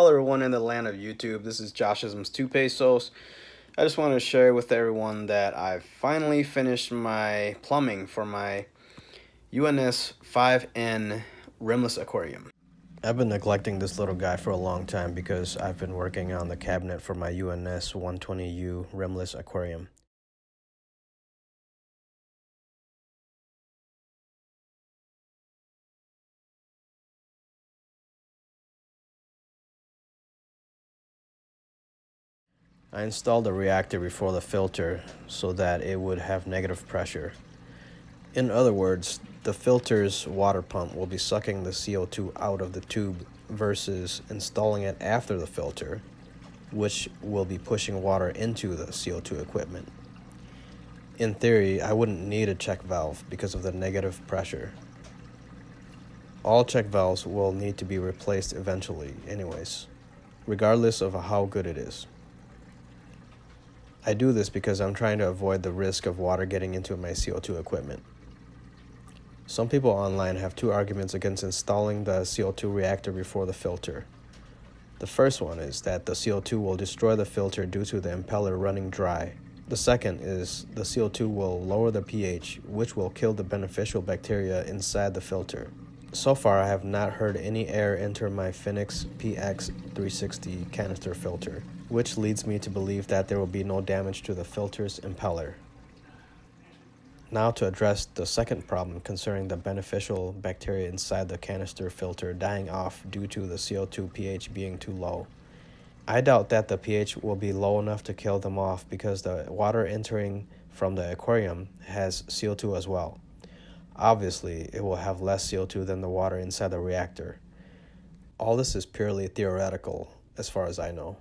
Hello everyone in the land of YouTube. This is Josh's 2 Pesos. I just wanted to share with everyone that I've finally finished my plumbing for my UNS 5N rimless aquarium. I've been neglecting this little guy for a long time because I've been working on the cabinet for my UNS 120U rimless aquarium. I installed the reactor before the filter so that it would have negative pressure. In other words, the filter's water pump will be sucking the CO2 out of the tube versus installing it after the filter, which will be pushing water into the CO2 equipment. In theory, I wouldn't need a check valve because of the negative pressure. All check valves will need to be replaced eventually anyways, regardless of how good it is. I do this because I'm trying to avoid the risk of water getting into my CO2 equipment. Some people online have two arguments against installing the CO2 reactor before the filter. The first one is that the CO2 will destroy the filter due to the impeller running dry. The second is the CO2 will lower the pH, which will kill the beneficial bacteria inside the filter. So far, I have not heard any air enter my Finnex PX360 canister filter, which leads me to believe that there will be no damage to the filter's impeller. Now to address the second problem concerning the beneficial bacteria inside the canister filter dying off due to the CO2 pH being too low. I doubt that the pH will be low enough to kill them off because the water entering from the aquarium has CO2 as well. Obviously, it will have less CO2 than the water inside the reactor. All this is purely theoretical, as far as I know.